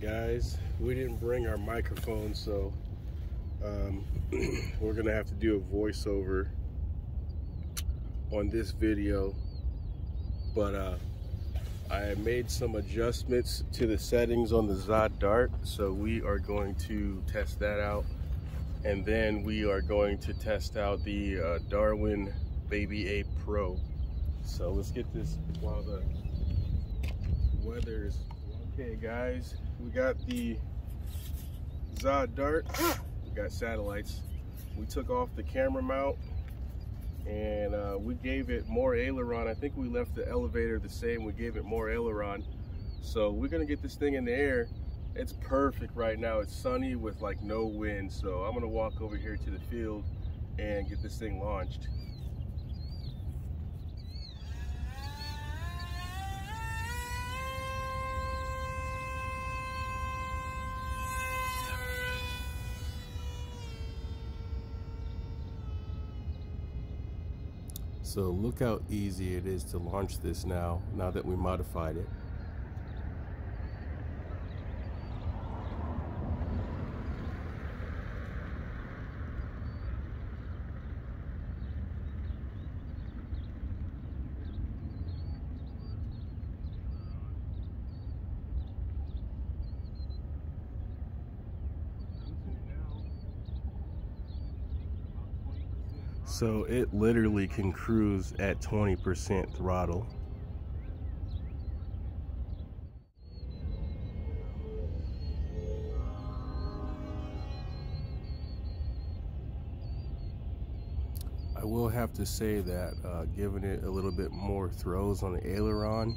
guys. We didn't bring our microphone, so um, we're gonna have to do a voiceover on this video. But uh, I made some adjustments to the settings on the Zohd Dart, so we are going to test that out. And then we are going to test out the uh, Darwin Baby Ape Pro. So let's get this while the weather's okay guys we got the Zohd Dart. We got satellites. We took off the camera mount and uh, we gave it more aileron. I think we left the elevator the same. We gave it more aileron. So we're gonna get this thing in the air. It's perfect right now. It's sunny with like no wind. So I'm gonna walk over here to the field and get this thing launched So look how easy it is to launch this now, now that we modified it. So it literally can cruise at 20% throttle. I will have to say that uh, giving it a little bit more throws on the aileron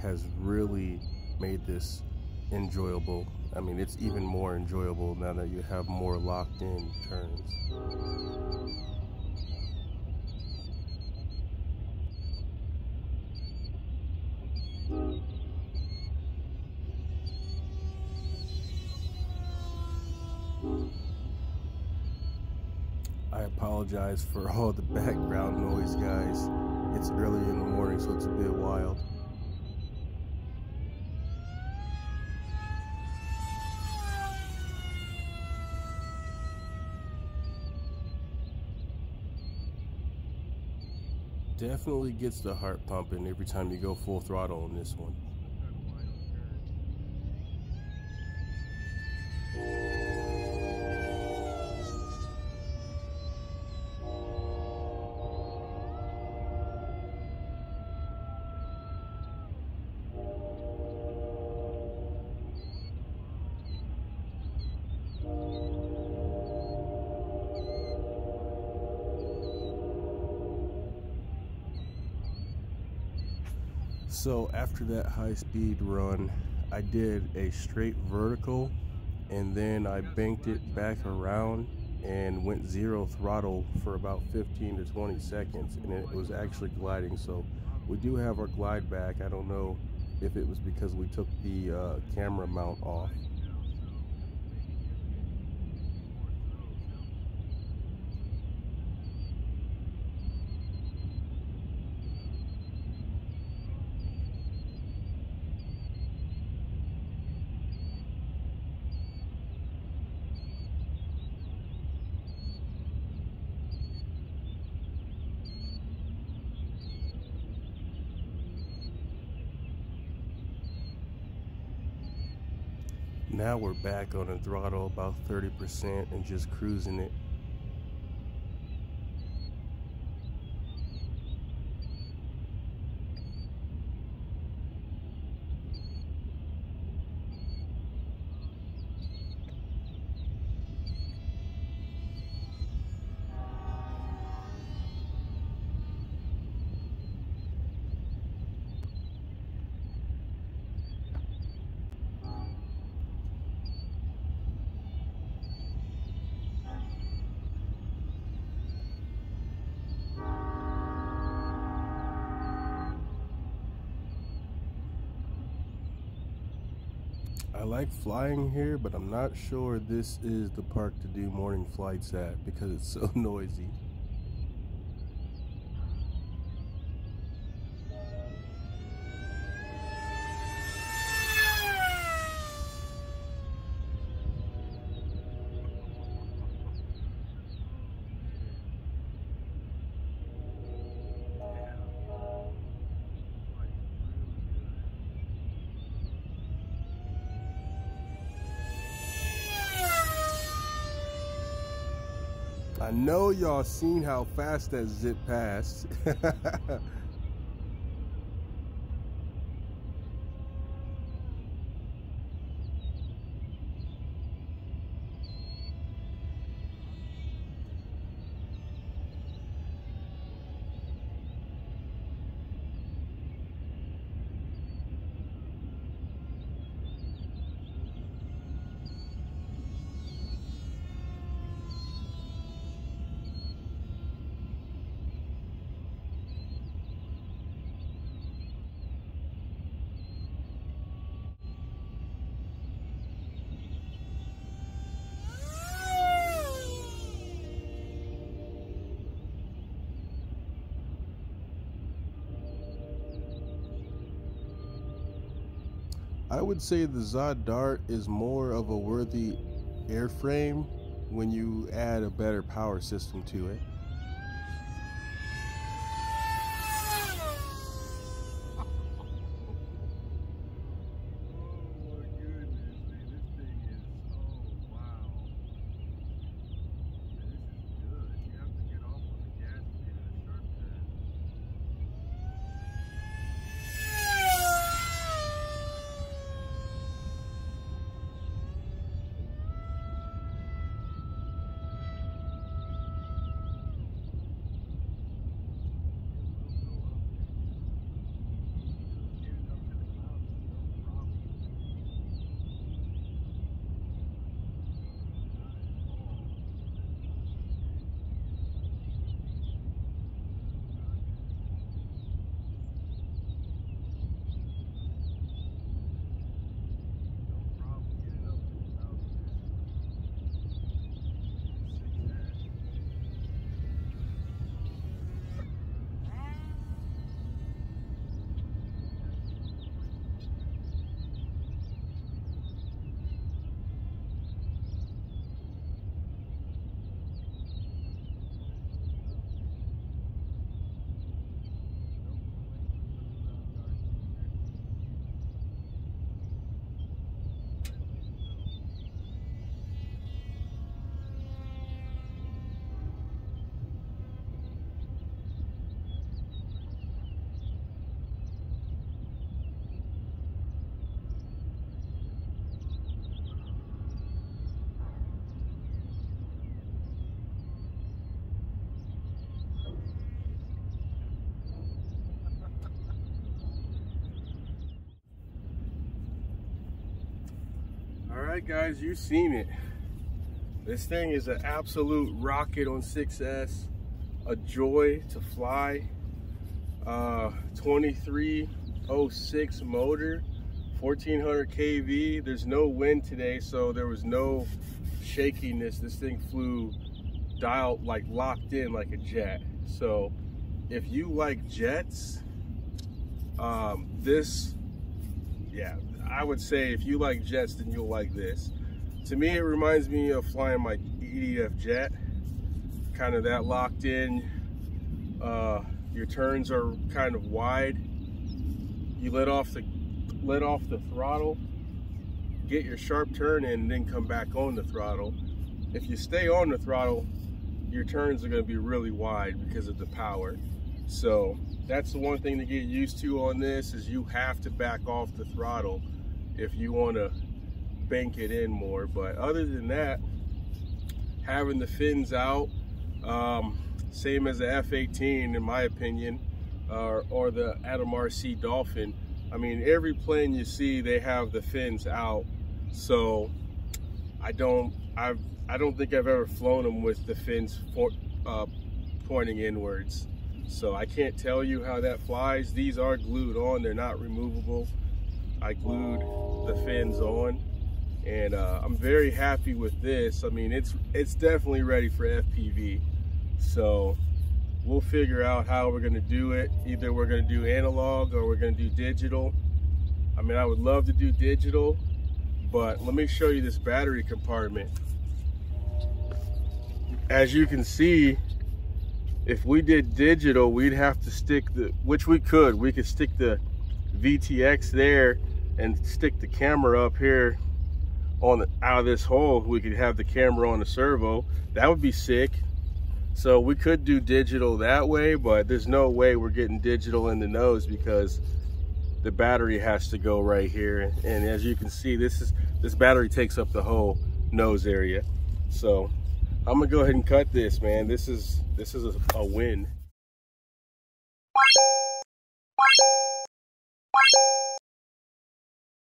has really made this enjoyable. I mean, it's even more enjoyable now that you have more locked in turns. Apologize for all the background noise, guys. It's early in the morning, so it's a bit wild. Definitely gets the heart pumping every time you go full throttle on this one. So after that high speed run, I did a straight vertical and then I banked it back around and went zero throttle for about 15 to 20 seconds and it was actually gliding. So we do have our glide back. I don't know if it was because we took the uh, camera mount off. Now we're back on the throttle about 30% and just cruising it. I like flying here, but I'm not sure this is the park to do morning flights at because it's so noisy. I know y'all seen how fast that zip passed. I would say the Zohd Dart is more of a worthy airframe when you add a better power system to it. Right, guys, you've seen it. This thing is an absolute rocket on 6S, a joy to fly. Uh, 2306 motor, 1400 kV. There's no wind today, so there was no shakiness. This thing flew dialed, like locked in like a jet. So if you like jets, um, this, yeah, I would say if you like jets, then you'll like this. To me, it reminds me of flying my EDF jet, kind of that locked in. Uh, your turns are kind of wide. You let off the let off the throttle, get your sharp turn in, and then come back on the throttle. If you stay on the throttle, your turns are going to be really wide because of the power. So that's the one thing to get used to on this is you have to back off the throttle if you want to bank it in more. But other than that, having the fins out, um, same as the F-18 in my opinion, uh, or the AtomRC Dolphin. I mean, every plane you see, they have the fins out. So I don't, I've, I don't think I've ever flown them with the fins for, uh, pointing inwards. So I can't tell you how that flies. These are glued on, they're not removable. I glued the fins on and uh, I'm very happy with this. I mean, it's it's definitely ready for FPV. So we'll figure out how we're gonna do it. Either we're gonna do analog or we're gonna do digital. I mean, I would love to do digital, but let me show you this battery compartment. As you can see, if we did digital, we'd have to stick the, which we could, we could stick the VTX there and stick the camera up here on the, out of this hole. We could have the camera on the servo. That would be sick. So we could do digital that way, but there's no way we're getting digital in the nose because the battery has to go right here. And as you can see, this is this battery takes up the whole nose area. So I'm gonna go ahead and cut this, man. This is this is a, a win.